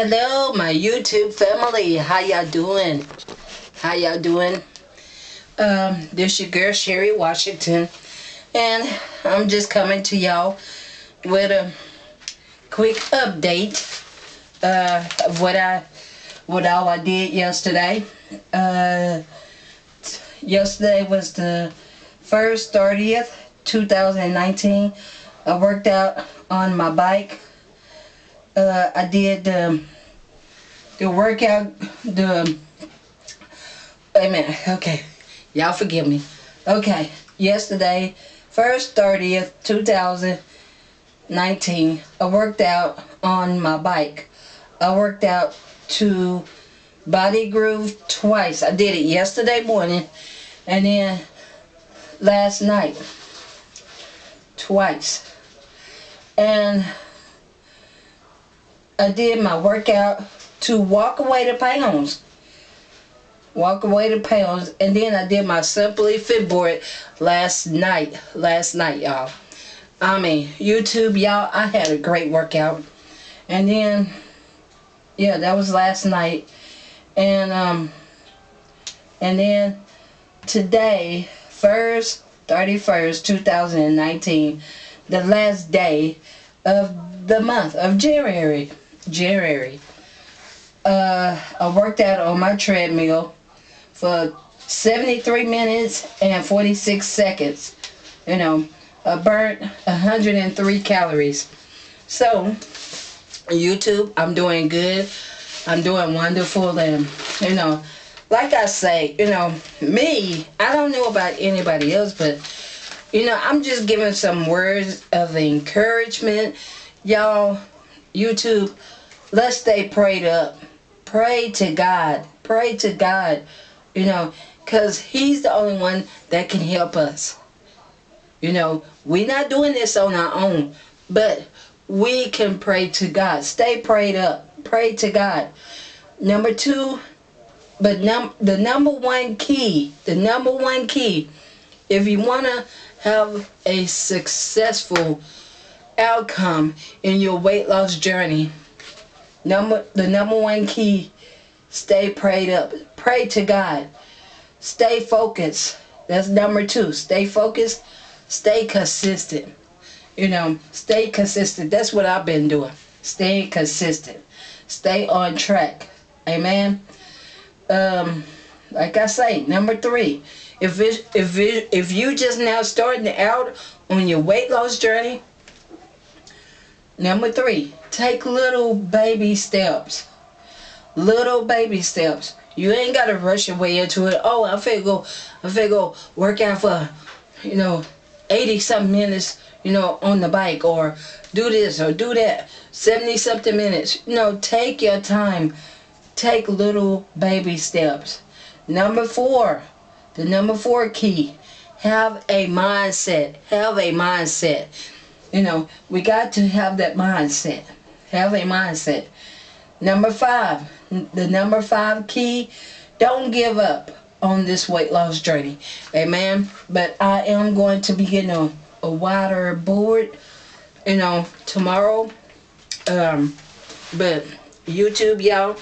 Hello, my YouTube family. How y'all doing? How y'all doing? Um, this your girl Cherrie Washington, and I'm just coming to y'all with a quick update uh, of what I, what all I did yesterday. Uh, yesterday was the first 30th, 2019. I worked out on my bike. Uh, I did the the workout. The wait a minute. Okay, y'all forgive me. Okay, yesterday, first 30th, 2019. I worked out on my bike. I worked out to Body Groove twice. I did it yesterday morning and then last night twice. And I did my workout to walk away the pounds. Walk away the pounds. And then I did my Simply Fit board last night. Last night, y'all. I mean, YouTube, y'all, I had a great workout. And then, yeah, that was last night. And, um, and then today, first 31st, 2019, the last day of the month of January. January. Uh, I worked out on my treadmill for 73 minutes and 46 seconds. You know, I burnt 103 calories. So, YouTube, I'm doing good. I'm doing wonderful and, you know, like I say, you know, me, I don't know about anybody else, but, you know, I'm just giving some words of encouragement. Y'all, YouTube, let's stay prayed up. Pray to God. Pray to God, you know, because He's the only one that can help us. You know, we're not doing this on our own, but we can pray to God. Stay prayed up. Pray to God. Number two, but num the number one key, the number one key, if you want to have a successful outcome in your weight loss journey, number the number one key, stay prayed up. Pray to God. Stay focused. That's number two. Stay focused. Stay consistent. You know, stay consistent. That's what I've been doing. Stay consistent. Stay on track. Amen um, like I say, number three, if it, if it, if you just now starting out on your weight loss journey, number three, take little baby steps. Little baby steps. You ain't gotta rush your way into it. Oh, I feel go, I feel go work out for, you know, 80 something minutes, you know, on the bike or do this or do that. 70 something minutes. You know, take your time take little baby steps. Number four, the number four key, have a mindset. Have a mindset. You know, we got to have that mindset. Have a mindset. Number five, the number five key, don't give up on this weight loss journey. Amen. But I am going to be getting a, a wider board, you know, tomorrow. Um, but YouTube, y'all,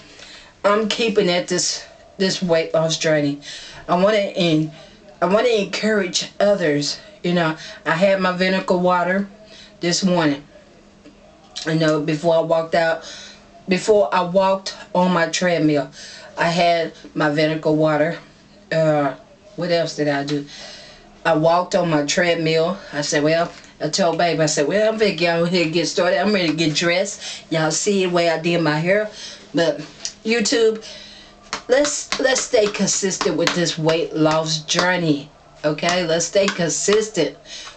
I'm keeping at this this weight loss journey. I want to in I want to encourage others. You know, I had my vinegar water this morning. You know, before I walked out, before I walked on my treadmill, I had my vinegar water. Uh, what else did I do? I walked on my treadmill. I said, well, I told babe, I said, well, I'm to get out here get started. I'm ready to get dressed. Y'all see the way I did my hair. But YouTube, let's let's stay consistent with this weight loss journey. Okay, let's stay consistent.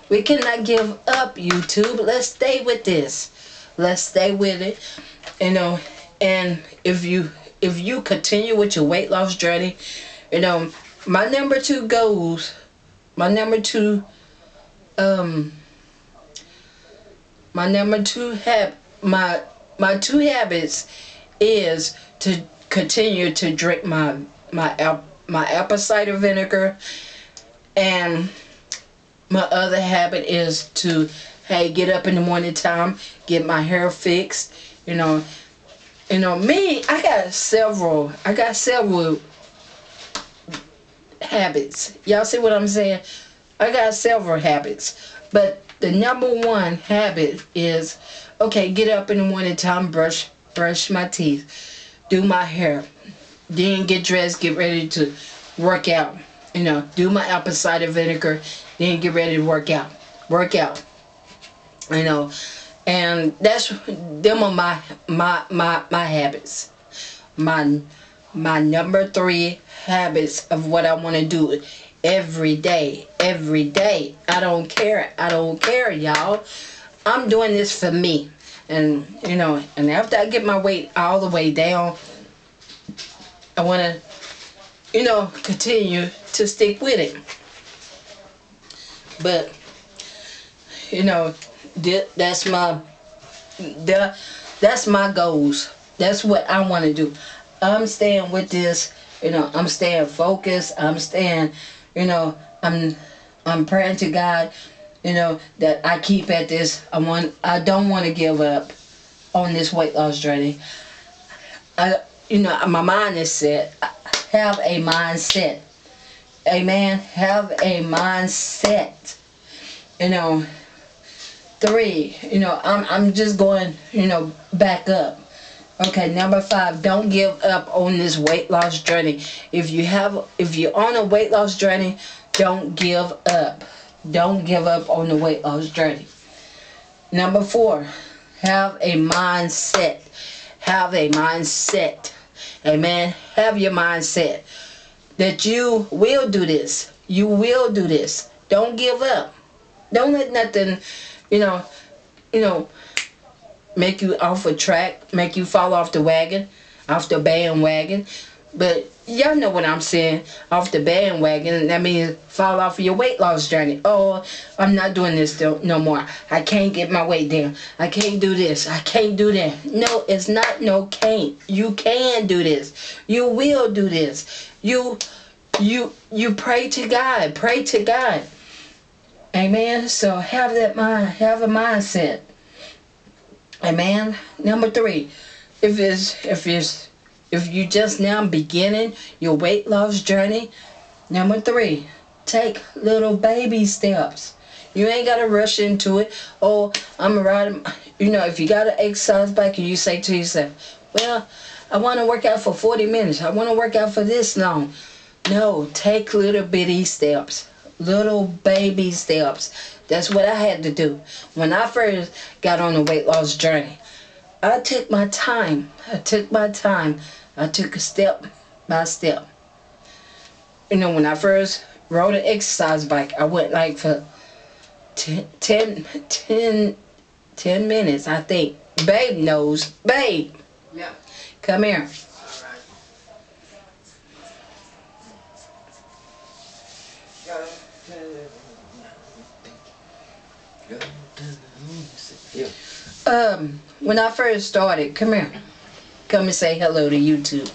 We cannot give up, YouTube. Let's stay with this. Let's stay with it. You know, and if you if you continue with your weight loss journey, you know, my number two goals, my number two um my number two hab my my two habits is to continue to drink my my my apple cider vinegar and my other habit is to hey get up in the morning time get my hair fixed you know you know, me, I got several, I got several habits. Y'all see what I'm saying? I got several habits. But the number one habit is okay, get up in the morning time, brush brush my teeth, do my hair, then get dressed, get ready to work out. You know, do my apple cider vinegar, then get ready to work out. Work out. You know, and that's them are my my my my habits. My my number three habits of what I want to do every day, every day. I don't care. I don't care, y'all. I'm doing this for me. And, you know, and after I get my weight all the way down, I want to, you know, continue to stick with it. But, you know, that's my, that's my goals. That's what I want to do. I'm staying with this, you know, I'm staying focused. I'm staying you know, I'm I'm praying to God, you know, that I keep at this. I want I don't want to give up on this weight loss journey. I you know, my mind is set. Have a mindset. Amen. Have a mindset. You know, three, you know, I'm I'm just going, you know, back up. Okay, number five, don't give up on this weight loss journey. If you have, if you're on a weight loss journey, don't give up. Don't give up on the weight loss journey. Number four, have a mindset. Have a mindset. Amen. Have your mindset that you will do this. You will do this. Don't give up. Don't let nothing, you know, you know, make you off a track, make you fall off the wagon, off the bandwagon. But y'all know what I'm saying, off the bandwagon. That means fall off of your weight loss journey. Oh, I'm not doing this no more. I can't get my weight down. I can't do this. I can't do that. No, it's not no can't. You can do this. You will do this. You, you, you pray to God. Pray to God. Amen. So have that mind. Have a mindset. Amen. Number three, if it's if it's if you just now beginning your weight loss journey, number three, take little baby steps. You ain't gotta rush into it. Oh, I'm riding. You know, if you got an exercise bike and you say to yourself, "Well, I want to work out for 40 minutes. I want to work out for this long." No, take little bitty steps, little baby steps. That's what I had to do. When I first got on the weight loss journey, I took my time. I took my time. I took a step by step. You know, when I first rode an exercise bike, I went like for 10, 10, 10, 10 minutes, I think. Babe knows. Babe. Yeah. Come here. Um, when I first started, come here. Come and say hello to YouTube.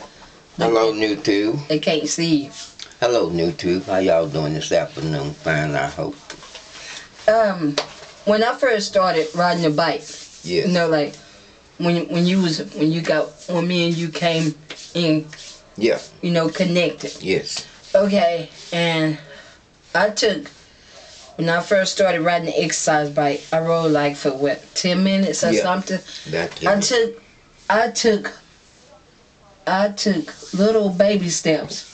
Hello, YouTube. They can't see you. Hello, YouTube. How y'all doing this afternoon? Fine, I hope. Um, when I first started riding a bike, yeah. you know, like when when you was when you got when me and you came in, yeah, you know, connected. Yes. Okay, and I took when I first started riding the exercise bike, I rode like for what ten minutes or yeah, something. That I took, I took, I took little baby steps.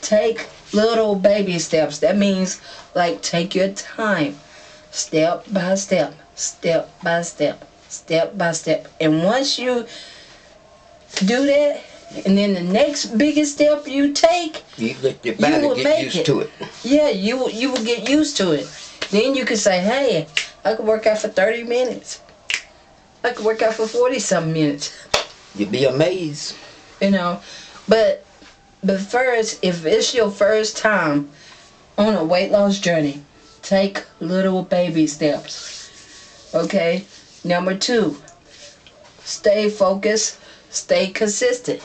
Take little baby steps. That means like take your time, step by step, step by step, step by step. And once you do that, and then the next biggest step you take, you let your body you get used it. to it. Yeah, you you will get used to it. Then you can say, hey, I could work out for 30 minutes. I could work out for 40 some minutes. You'd be amazed. You know, but but first, if it's your first time on a weight loss journey, take little baby steps. Okay? Number two, stay focused, stay consistent.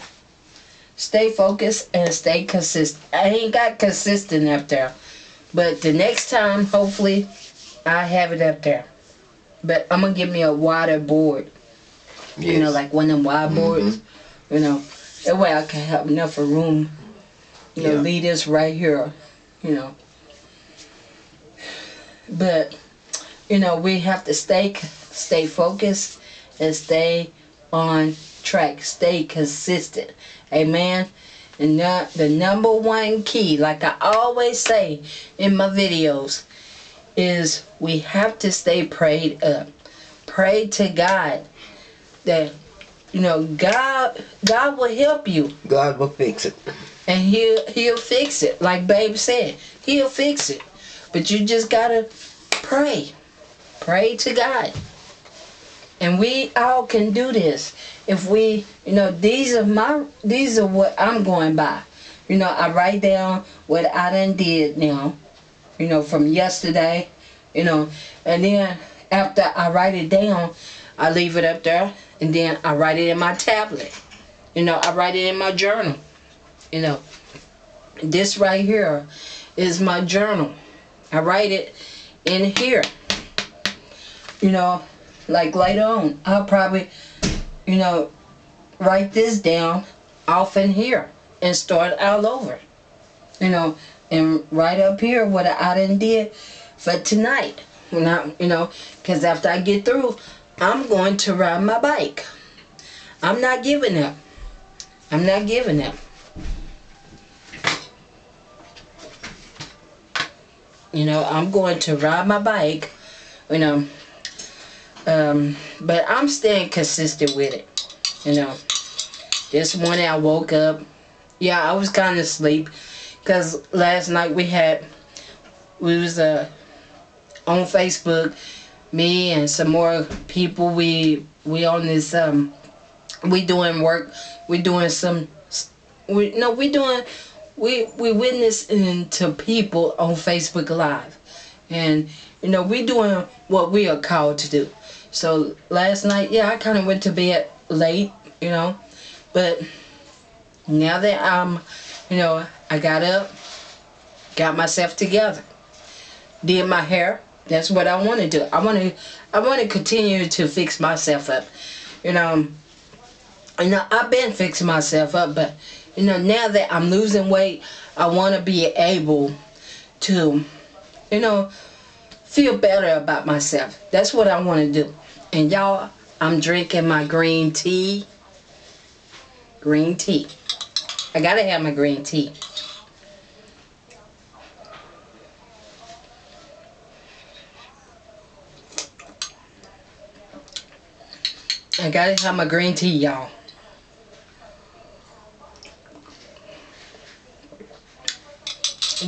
Stay focused and stay consistent. I ain't got consistent up there. But the next time, hopefully, I have it up there. But I'm gonna give me a wider board. Yes. You know, like one of them wide boards. Mm-hmm. You know, that way I can have enough room. You know, Yeah. leave this right here. You know. But you know, we have to stay stay focused and stay on track. Stay consistent. Amen. And the, the number one key, like I always say in my videos, is we have to stay prayed up. Pray to God that you know God God will help you God will fix it. and he'll he'll fix it. Like babe said, he'll fix it. But you just gotta pray. Pray to God. And we all can do this. If we you know, these are my these are what I'm going by. You know, I write down what I done did now, you know, from yesterday, you know, and then after I write it down, I leave it up there and then I write it in my tablet. You know, I write it in my journal. You know, this right here is my journal. I write it in here. You know, like later on, I'll probably, you know, write this down off in here and start all over. You know, and right up here what I didn't did for tonight. When you know, because after I get through, I'm going to ride my bike. I'm not giving up. I'm not giving up. You know, I'm going to ride my bike, you know, um, but I'm staying consistent with it. You know, this morning I woke up. Yeah, I was kind of asleep because last night we had, we was uh, on Facebook, me and some more people. We we on this um, we doing work. We doing some. We no, we doing. We we witnessing to people on Facebook Live, and you know we doing what we are called to do. So last night, yeah, I kind of went to bed late, you know, but now that I'm, you know, I got up, got myself together, did my hair. That's what I want to do. I want to, I want to continue to fix myself up, you know. Um, you know, I've been fixing myself up, but you know, now that I'm losing weight, I want to be able to, you know, feel better about myself. That's what I want to do. And y'all, I'm drinking my green tea. Green tea. I gotta have my green tea. I gotta have my green tea, y'all.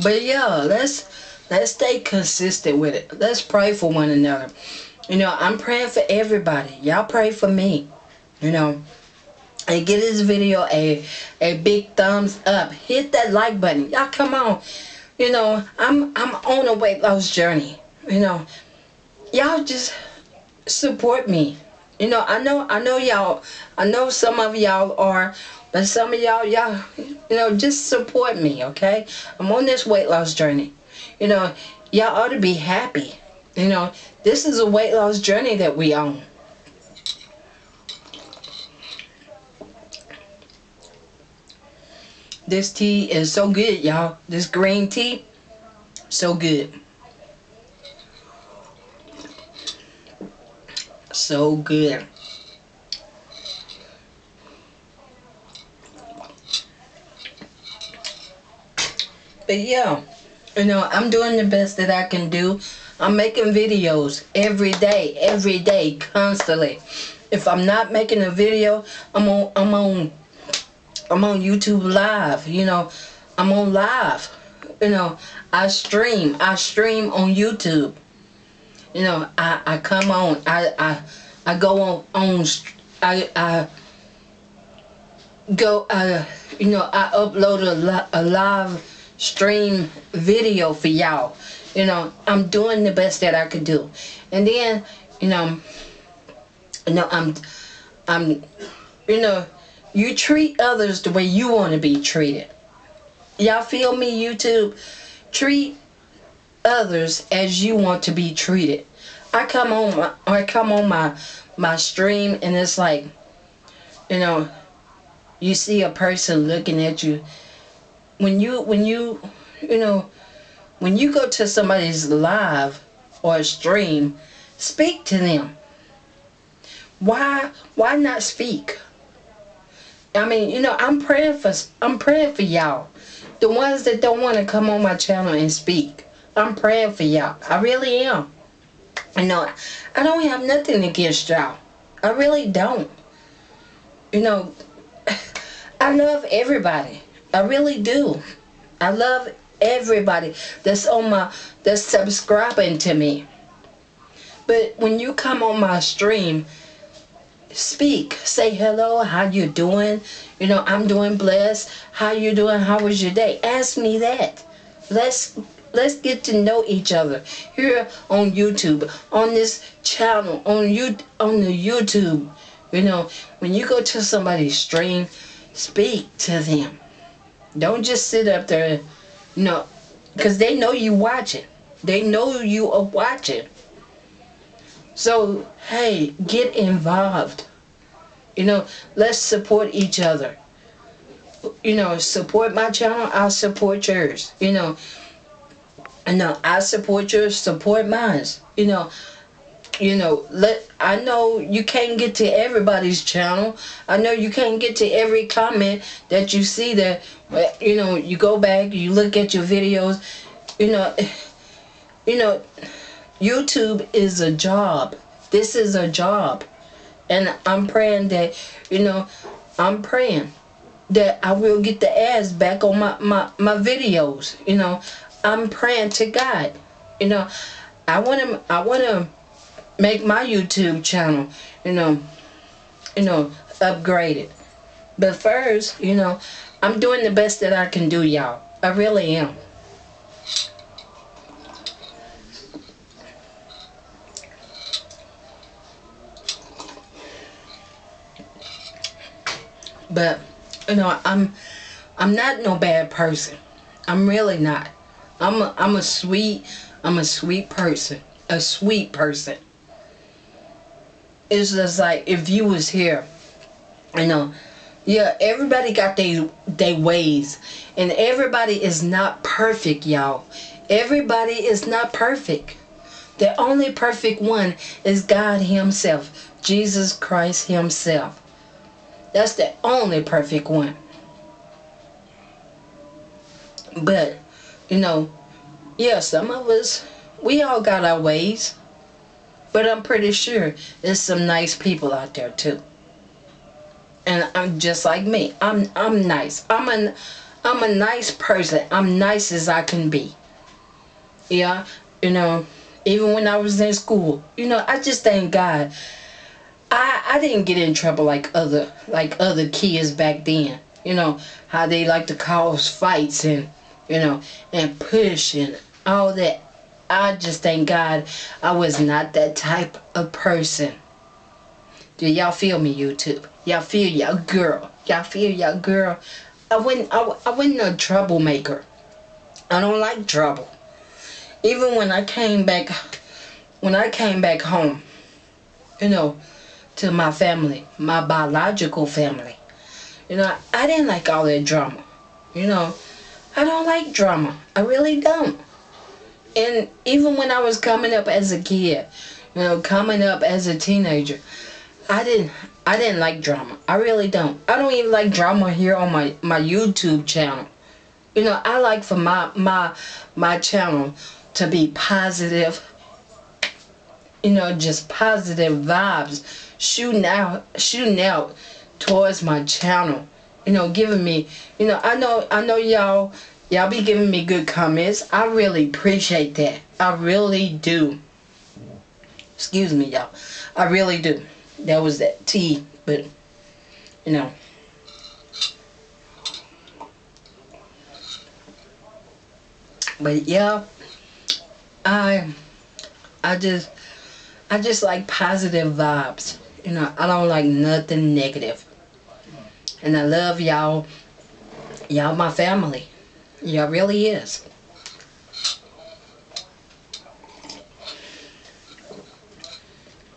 But yeah, let's let's stay consistent with it. Let's pray for one another. You know, I'm praying for everybody. Y'all pray for me. You know, and give this video a a big thumbs up. Hit that like button. Y'all come on. You know, I'm I'm on a weight loss journey. You know, y'all just support me. You know, I know I know y'all I know some of y'all are but some of y'all y'all you know just support me, okay? I'm on this weight loss journey. You know, y'all ought to be happy. You know, this is a weight loss journey that we on. This tea is so good, y'all. This green tea, so good. So good. But yeah, you know, I'm doing the best that I can do. I'm making videos every day, every day, constantly. If I'm not making a video, I'm on I'm on I'm on YouTube live, you know. I'm on live. You know, I stream. I stream on YouTube. You know, I, I come on. I I I go on on I I go uh you know, I upload a, li- a live stream video for y'all. You know, I'm doing the best that I could do. And then, you know, you know, I'm I'm you know, you treat others the way you want to be treated. Y'all feel me, YouTube? Treat others as you want to be treated. I come on my I come on my my stream and it's like, you know, you see a person looking at you when you when you you know when you go to somebody's live or stream speak to them. Why why not speak? I mean you know i'm praying for i'm praying for y'all. The ones that don't want to come on my channel and speak i'm praying for y'all. I really am. You know i don't have nothing against y'all. I really don't. You know I love everybody. I really do. I love everybody that's on my that's subscribing to me. But when you come on my stream, speak. Say hello, how you doing? You know, I'm doing blessed. How you doing? How was your day? Ask me that. Let's let's get to know each other here on YouTube, on this channel, on you on the YouTube. You know, when you go to somebody's stream, speak to them. Don't just sit up there, you know, because they know you watching. They know you are watching. So, hey, get involved. You know, let's support each other. You know, support my channel, I'll support yours. You know, I know I support yours, support mine. You know, you know, let I know you can't get to everybody's channel. I know you can't get to every comment that you see that you know, you go back, you look at your videos, you know, you know, YouTube is a job. This is a job. And I'm praying that, you know, I'm praying that I will get the ads back on my, my, my videos. You know, I'm praying to God. You know, I want to, I want to make my YouTube channel, you know, you know, upgraded. But first, you know, I'm doing the best that I can do, y'all. I really am. But you know, I'm I'm not no bad person. I'm really not. I'm a, I'm a sweet I'm a sweet person. A sweet person it's just like if you was here, you know, yeah, everybody got their they ways, and everybody is not perfect, y'all. Everybody is not perfect. The only perfect one is God Himself, Jesus Christ Himself. That's the only perfect one. But, you know, yeah, some of us, we all got our ways. But I'm pretty sure there's some nice people out there too. And I'm just like me. I'm I'm nice. I'm a I'm a nice person. I'm nice as I can be. Yeah, you know, even when I was in school, you know, I just thank God. I I didn't get in trouble like other like other kids back then. You know how they like to cause fights and you know and push and all that. I just thank God I was not that type of person. Do y'all feel me, YouTube? Y'all feel y'all girl. Y'all feel y'all girl. I wasn't, I, I wasn't a troublemaker. I don't like trouble. Even when I came back, when I came back home, you know, to my family, my biological family, you know, I didn't like all that drama. You know, I don't like drama. I really don't and even when I was coming up as a kid, you know, coming up as a teenager, I didn't I didn't like drama. I really don't. I don't even like drama here on my my YouTube channel. You know, I like for my my my channel to be positive. You know, just positive vibes shooting out shooting out towards my channel. You know, giving me, you know, I know I know y'all Y'all be giving me good comments. I really appreciate that. I really do. Excuse me, y'all. I really do. That was that tea, but, you know. But yeah, I, I just, I just like positive vibes. You know, I don't like nothing negative. And I love y'all. Y'all my family. Yeah, it really is.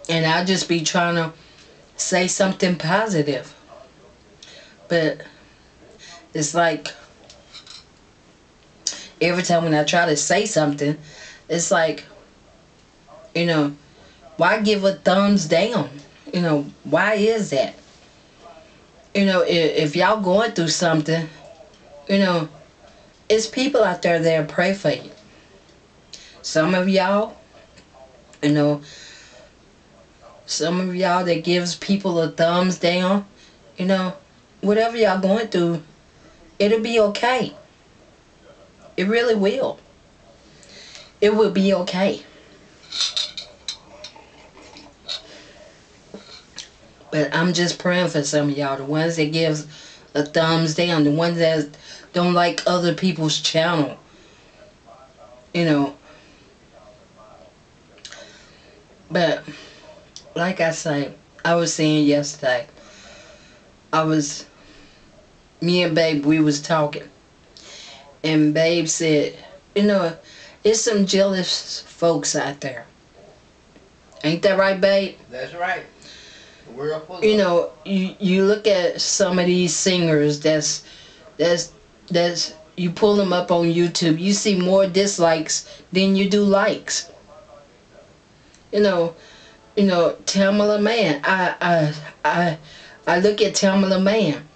And I'll just be trying to say something positive. But it's like every time when I try to say something, it's like, you know, why give a thumbs down? You know, why is that? You know, if, if y'all going through something, you know, it's people out there that pray for you. Some of y'all, you know, some of y'all that gives people a thumbs down, you know, whatever y'all going through, it'll be okay. It really will. It will be okay. But I'm just praying for some of y'all, the ones that gives a thumbs down, the ones that don't like other people's channel. You know. But like I say, I was saying yesterday, I was me and Babe we was talking. And Babe said, you know, it's some jealous folks out there. Ain't that right, Babe? That's right. We're you know, you you look at some of these singers that's that's that's you pull them up on YouTube, you see more dislikes than you do likes. You know, you know, Tamela Mann. I I I I look at Tamela Mann.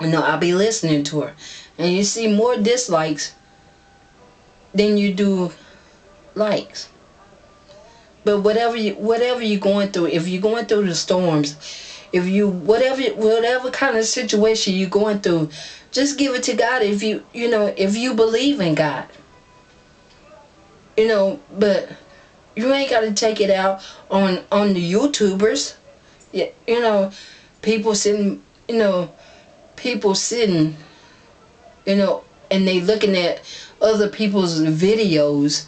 You know, I'll be listening to her. And you see more dislikes than you do likes. But whatever you whatever you're going through, if you're going through the storms, if you whatever whatever kind of situation you're going through, just give it to God if you you know, if you believe in God. You know, but you ain't got to take it out on on the YouTubers. Yeah, you know, people sitting, you know, people sitting, you know, and they looking at other people's videos,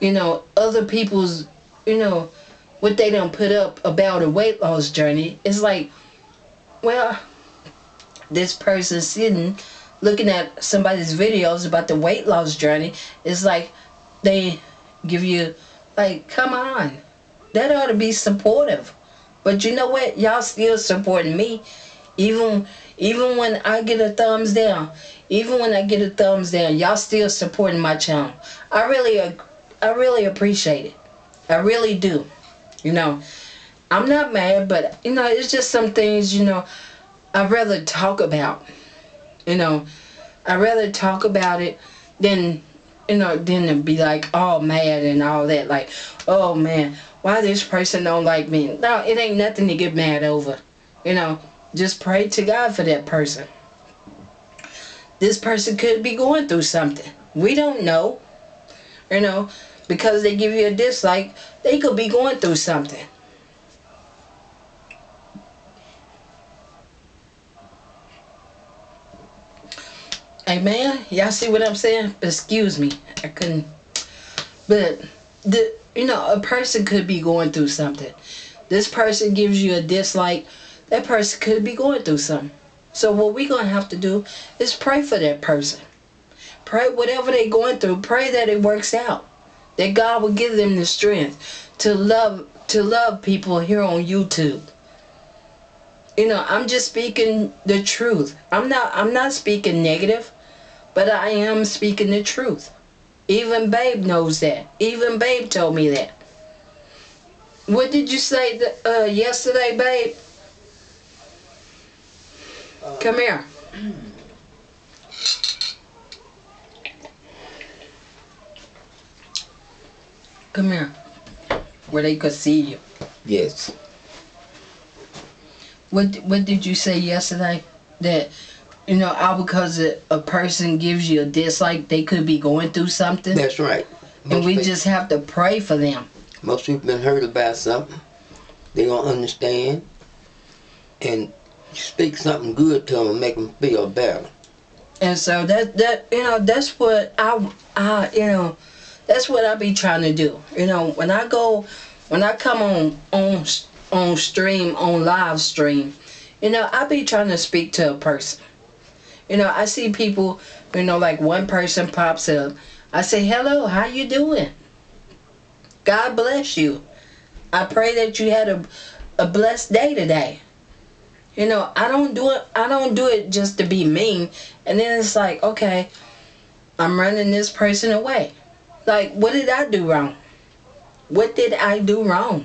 you know, other people's you know, what they don't put up about a weight loss journey, it's like, well, this person sitting looking at somebody's videos about the weight loss journey, it's like they give you, like, come on. That ought to be supportive. But you know what? Y'all still supporting me. Even even when I get a thumbs down, even when I get a thumbs down, y'all still supporting my channel. I really I really appreciate it. I really do. You know, I'm not mad, but you know, it's just some things, you know, I'd rather talk about. You know, I'd rather talk about it than you know, than to be like all mad and all that. Like, oh man, why this person don't like me? No, it ain't nothing to get mad over. You know, just pray to God for that person. This person could be going through something. We don't know. You know, because they give you a dislike, they could be going through something. Amen. Y'all see what I'm saying? Excuse me. I couldn't. But the you know, a person could be going through something. This person gives you a dislike. That person could be going through something. So what we're gonna have to do is pray for that person. Pray whatever they're going through. Pray that it works out that God will give them the strength to love to love people here on YouTube. You know, I'm just speaking the truth. I'm not I'm not speaking negative, but I am speaking the truth. Even Babe knows that. Even Babe told me that. What did you say uh, yesterday, Babe? Uh, Come here. Come here. Where they could see you. Yes. What What did you say yesterday? That you know, all because a, a person gives you a dislike, they could be going through something. That's right. Most and we people, just have to pray for them. Most people been hurt about something. They don't understand. And speak something good to them and make them feel better. And so that that you know that's what I I you know that's what I be trying to do. You know, when I go, when I come on on on stream, on live stream, you know, I be trying to speak to a person. You know, I see people, you know, like one person pops up. I say, hello, how you doing? God bless you. I pray that you had a, a blessed day today. You know, I don't do it. I don't do it just to be mean. And then it's like, okay, I'm running this person away. Like, what did I do wrong? What did I do wrong?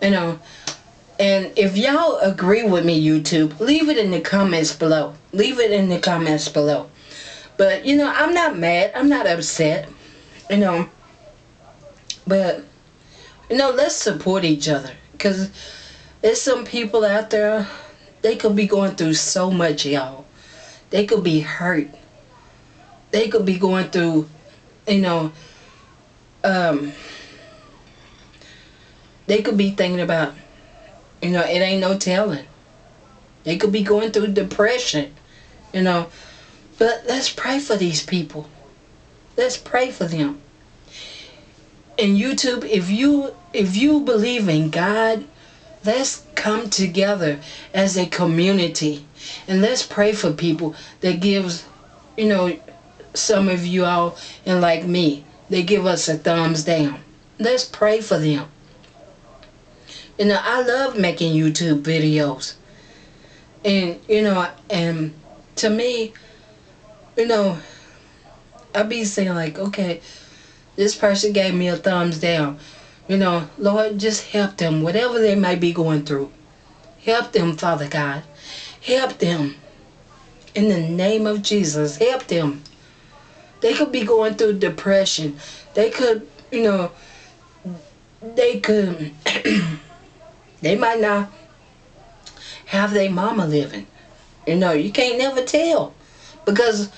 You know, and if y'all agree with me, YouTube, leave it in the comments below. Leave it in the comments below. But, you know, I'm not mad. I'm not upset. You know, but, you know, let's support each other. Because there's some people out there, they could be going through so much, y'all. They could be hurt. They could be going through, you know, um, they could be thinking about, you know, it ain't no telling. They could be going through depression, you know. But let's pray for these people. Let's pray for them. And YouTube, if you if you believe in God, let's come together as a community and let's pray for people that gives, you know, some of you all and like me, they give us a thumbs down. Let's pray for them. You know, I love making YouTube videos. And, you know, and to me, you know, I be saying like, okay, this person gave me a thumbs down. You know, Lord, just help them, whatever they might be going through. Help them, Father God. Help them. In the name of Jesus, help them. They could be going through depression. They could, you know, they could, they might not have their mama living. You know, you can't never tell. Because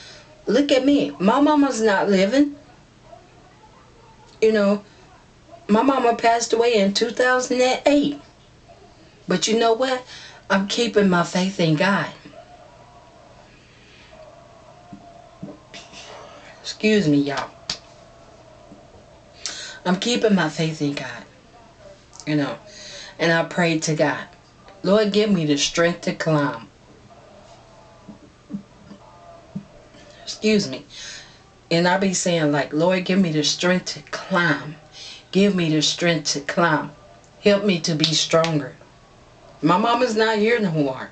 look at me. My mama's not living. You know, my mama passed away in 2008. But you know what? I'm keeping my faith in God. Excuse me, y'all. I'm keeping my faith in God. You know, and I prayed to God, Lord, give me the strength to climb. Excuse me. And I be saying like, Lord, give me the strength to climb. Give me the strength to climb. Help me to be stronger. My mama's not here no more.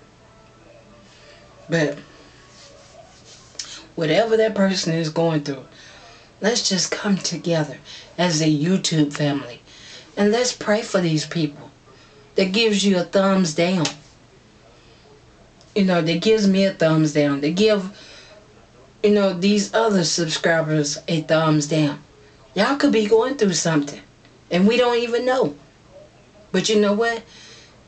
But whatever that person is going through, let's just come together as a YouTube family. And let's pray for these people. That gives you a thumbs down. You know, that gives me a thumbs down. They give, you know, these other subscribers a thumbs down. Y'all could be going through something. And we don't even know. But you know what?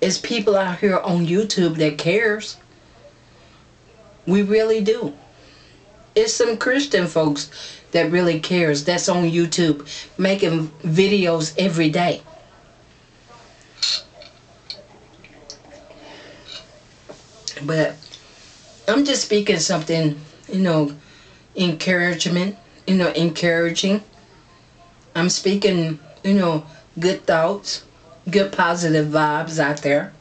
It's people out here on YouTube that cares. We really do. It's some Christian folks that really cares. That's on YouTube making videos every day. But I'm just speaking something, you know, encouragement, you know, encouraging. I'm speaking you know, good thoughts, good positive vibes out there.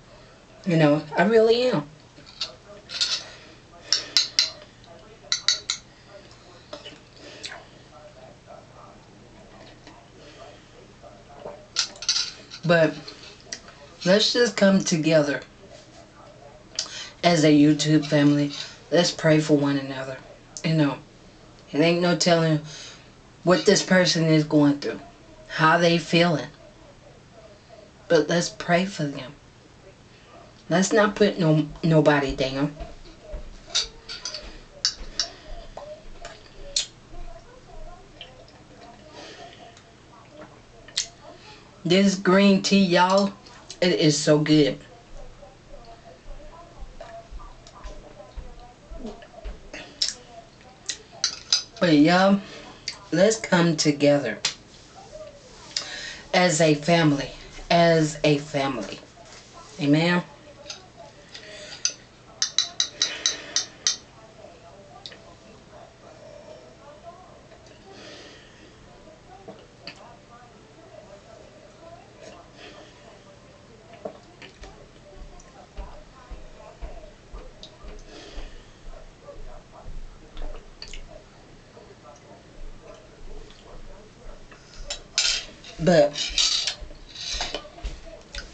You know, I really am. But let's just come together as a YouTube family. Let's pray for one another. You know, it ain't no telling what this person is going through how they feeling. But let's pray for them. Let's not put no nobody down. This green tea, y'all, it is so good. But y'all, let's come together as a family. As a family. Amen. But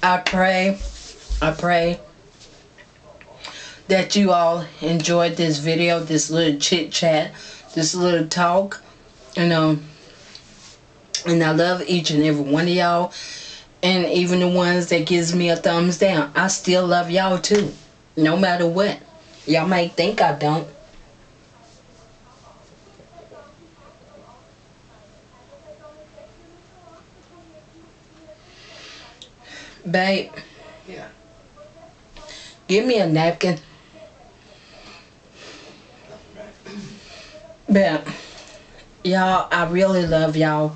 I pray, I pray that you all enjoyed this video, this little chit chat, this little talk. You know, and I love each and every one of y'all. And even the ones that gives me a thumbs down. I still love y'all too. No matter what. Y'all might think I don't. Babe. Yeah. Give me a napkin. Babe. Y'all, I really love y'all.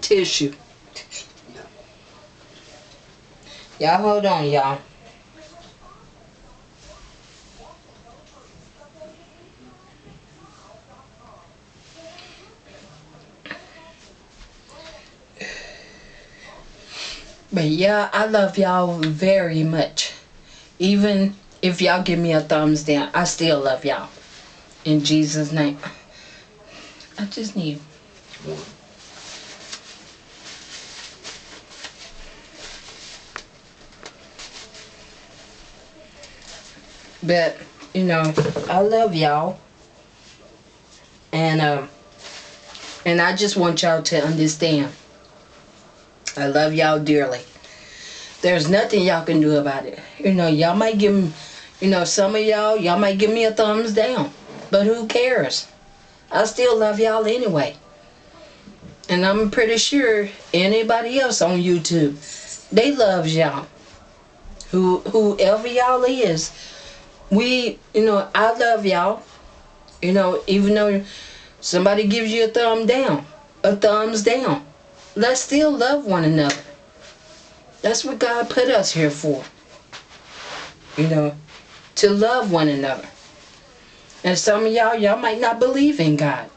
Tissue. Y'all hold on, y'all. But yeah, I love y'all very much. Even if y'all give me a thumbs down, I still love y'all. In Jesus' name. I just need But, you know, I love y'all. And um and I just want y'all to understand. I love y'all dearly. There's nothing y'all can do about it. You know, y'all might give me, you know, some of y'all, y'all might give me a thumbs down. But who cares? I still love y'all anyway. And I'm pretty sure anybody else on YouTube, they loves y'all. Who whoever y'all is, we, you know, I love y'all. You know, even though somebody gives you a thumb down, a thumbs down, let's still love one another. That's what God put us here for. You know, to love one another. And some of y'all, y'all might not believe in God.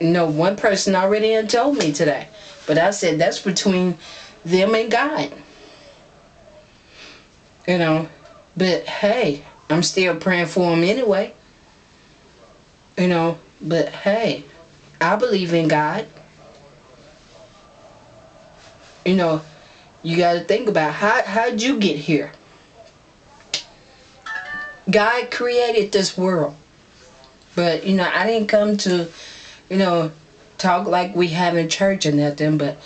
You know, one person already told me today. But I said that's between them and God. You know, but hey, I'm still praying for them anyway. You know, but hey, I believe in God. You know, you got to think about how how'd you get here? God created this world. But, you know, I didn't come to, you know, talk like we have in church or nothing, but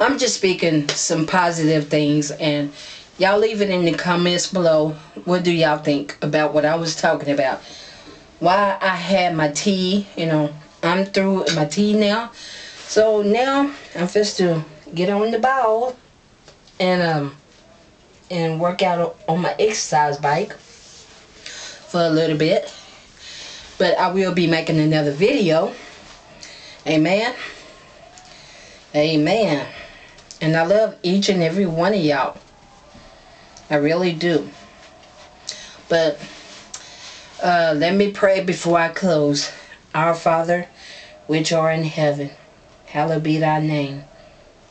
I'm just speaking some positive things and y'all leave it in the comments below. What do y'all think about what I was talking about? Why I had my tea, you know, I'm through with my tea now. So now I'm just to get on the ball and um and work out on my exercise bike for a little bit. But I will be making another video. Amen. Amen. And I love each and every one of y'all. I really do. But uh, let me pray before I close. Our Father, which are in heaven, hallowed be thy name.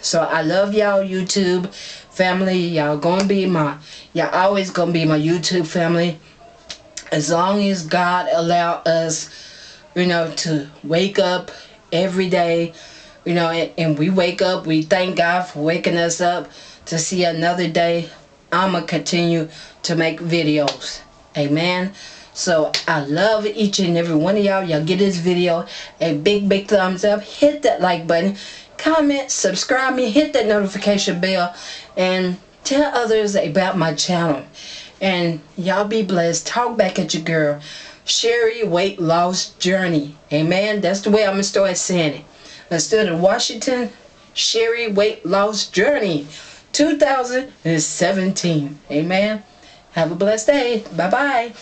So I love y'all YouTube family. Y'all gonna be my, y'all always gonna be my YouTube family. As long as God allow us, you know, to wake up every day, you know, and, and we wake up, we thank God for waking us up to see another day. I'ma continue to make videos. Amen. So I love each and every one of y'all. Y'all give this video a big, big thumbs up. Hit that like button comment, subscribe me, hit that notification bell, and tell others about my channel. And y'all be blessed. Talk back at your girl. Cherrie Weight Loss Journey. Amen. That's the way I'm going to start saying it. Instead of Washington, Cherrie Weight Loss Journey 2017. Amen. Have a blessed day. Bye-bye.